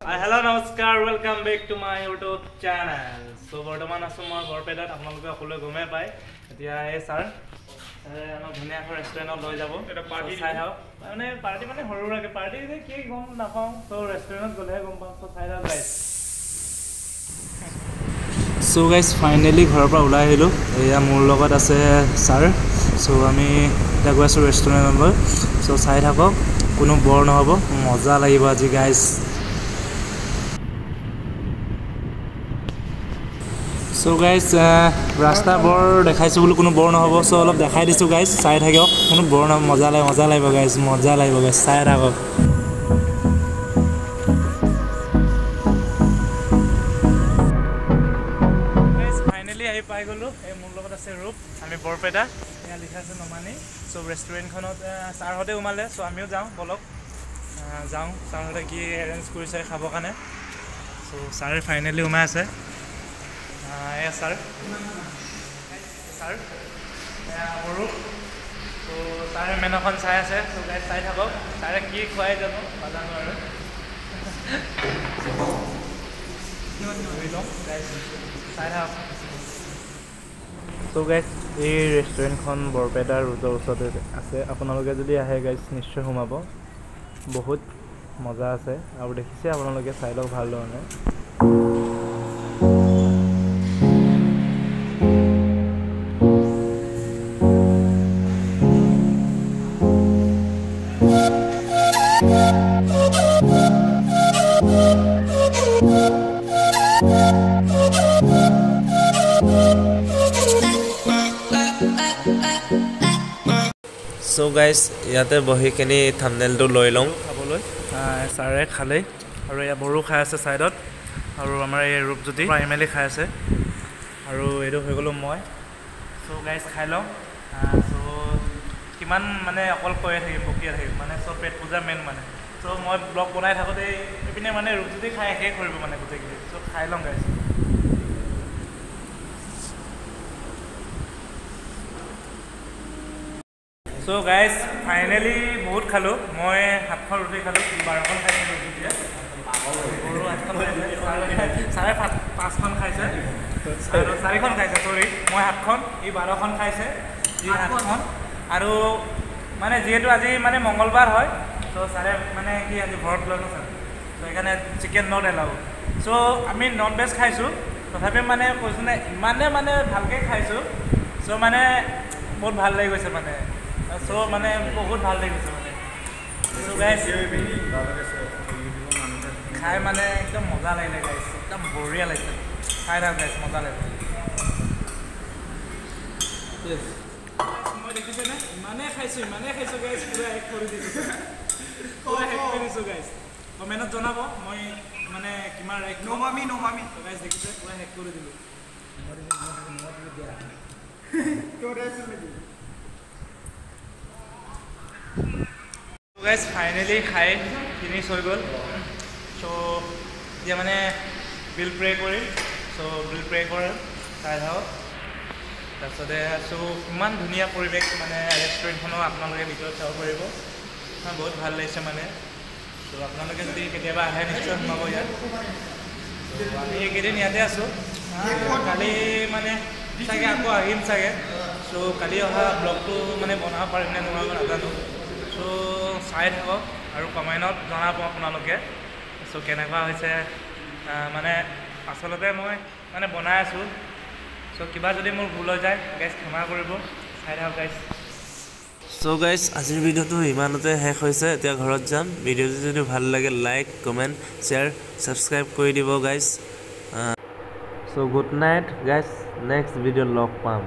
Hello নমস্কাৰ welcome back to my YouTube channel so' বৰ্তমান আছোঁ মই বৰপেটাত আপোনালোকে সকলোৱে গমেই পায়। এতিয়া এই ছাৰ আমাক ধুনীয়াকৈ ৰেষ্টুৰেণ্টত লৈ যাব। চাই থাকক মানে পাৰ্টি মানে সৰু সুৰাকৈ পাৰ্টি যে কি গম নাপাওঁ। চ' ৰেষ্টুৰেণ্টত গ'লেহে গম পাওঁ চ' চাই থাকক গাইজ চ' গাইজ ফাইনেলি ঘৰৰ পৰা ওলাই আহিলোঁ। এয়া মোৰ লগত আছে ছাৰ চ' আমি এতিয়া গৈ আছোঁ ৰেষ্টুৰেণ্টলৈ চ' চাই থাকক কোনো বৰ নহ'ব। মজা লাগিব আজি গাইজ চ' গাইজ ৰাস্তা বৰ দেখাইছোঁ বোলো কোনো বৰ নহ'ব চ' অলপ দেখাই দিছোঁ গাইজ চাই থাকক কোনো বৰ নহ'ব মজা লাগিব মজা লাগিব গাইজ মজা লাগিব গাইজ চাই থাকক। আহি পাই গ'লোঁ এই মোৰ লগত আছে ৰূপ আমি বৰপেটা। এয়া লিখা আছে নমানি চ' ৰেষ্টুৰেণ্টখনত ছাৰহঁতে সোমালে চ' আমিও যাওঁ বলক। যাওঁ ছাৰহঁতে কি এৰেঞ্জ কৰিছে খাবৰ কাৰণে। চ' ছাৰে ফাইনেলি সোমাই আছে। এয়া ছাৰ ছাৰ এয়া অৰূপ ত' মেনুখন চাই আছে ত' গাইজ চাই থাকক ছাৰে কি খুৱাই জানো নাজানো থাকক চ' গাইজ এই ৰেষ্টুৰেণ্টখন বৰপেটা ৰোডৰ ওচৰতে আছে। আপোনালোকে যদি আহে গাইজ নিশ্চয় সোমাব। বহুত মজা আছে। আৰু দেখিছে আপোনালোকে চাই লওক ভাল ধৰণে। চ' গাইজ ইয়াতে বহি কিনি থামনেলটো লৈ লওঁ। খাবলৈ। ছাৰে খালেই। আৰু এয়া বড়ো খাই আছে ছাইডত। আৰু আমাৰ এই ৰূপজ্যোতি প্ৰাইমেলি খাই আছে। আৰু এইটো হৈ গ'লোঁ মই। চ' গাইজ খাই লওঁ। চ' কিমান মানে অকল কৈয়ে থাকিম বকিয়ে থাকিম। মানে চব পেট পূজা মেইন মানে। চ' মই ব্লগ বনাই থাকোঁতে এইপিনে মানে ৰূপজ্যোতি খাই শেষ কৰিব মানে গোটেইখিনি। চ' খাই লওঁ গাইজ চ' গাইজ ফাইনেলি বহুত খালোঁ। মই সাতখন ৰুটি খালোঁ বাৰখন গৰু আঠখন খাইছে চাৰে- পাঁচ পাঁচখন খাইছে। চাৰিখন খাইছে চৰি মই সাতখন ই বাৰখন খাইছে ই সাতখন? আৰু মানে যিহেতু আজি মানে মংগলবাৰ হয় চ' ছাৰে মানে কি আজি ঘৰত লৈ গৈছে চ' সেইকাৰণে চিকেন নট এলাউ চ' আমি নন ভেজ খাইছোঁ। তথাপি মানে কৈছোঁ নে ইমানে মানে ভালকৈ খাইছোঁ। চ' মানে বহুত ভাল লাগি গৈছে মানে। চ' মানে বহুত ভাল লাগি গৈছে মানে। চ' খাই মানে একদম মজা লাগিলে গাইছ একদম বঢ়িয়া লাগিছে। খাই থাক গাইছ মজা লাগিছে মই দেখিছেনে ইমানেই খাইছোঁ ইমানেই খাইছোঁ গাইছ পুৰা শেষ কৰি দিছোঁ। পুৰা শেষ কৰি দিছোঁ গাইছ কমেণ্টত জনাব মই মানে কিমান ৰেক নমামি নমামি। গাইছ দেখিছে পুৰা শেষ কৰি দিলোঁ। গাইজ ফাইনেলি খাই ফিনিছ হৈ গ'ল। চ' এতিয়া মানে বিল প্ৰে কৰিম। চ' বিল প্ৰে কৰিম চাই থাকক তাৰপিছতে চ' ইমান ধুনীয়া পৰিৱেশ মানে ৰেষ্টুৰেণ্টখনো আপোনালোকে ভিতৰত চাব পাৰিব। বহুত ভাল লাগিছে মানে। চ' আপোনালোকে যদি কেতিয়াবা আহে নিশ্চয় সোমাব ইয়াত। আমি এইকেইদিন ইয়াতে আছোঁ। কালি মানে চাগে আকৌ আহিম চাগে। চ' কালি অহা ব্লগটো মানে বনাব পাৰিম নে নোৱাৰিম নাজানো। চ' চাই থাকক আৰু কমেণ্টত জনাব আপোনালোকে। চ' কেনেকুৱা হৈছে মানে আচলতে মই মানে বনাই আছোঁ। চ' কিবা যদি মোৰ ভুল হৈ যায় গাইজ ক্ষমা কৰিব। চাই থাকক গাইজ চ' গাইজ আজিৰ ভিডিঅ'টো ইমানতে শেষ হৈছে। এতিয়া ঘৰত যাম। ভিডিঅ'টো যদি ভাল লাগে লাইক কমেণ্ট শ্বেয়াৰ ছাবস্ক্ৰাইব কৰি দিব guys so' good night guys next ভিডিঅ'ত লগ পাম।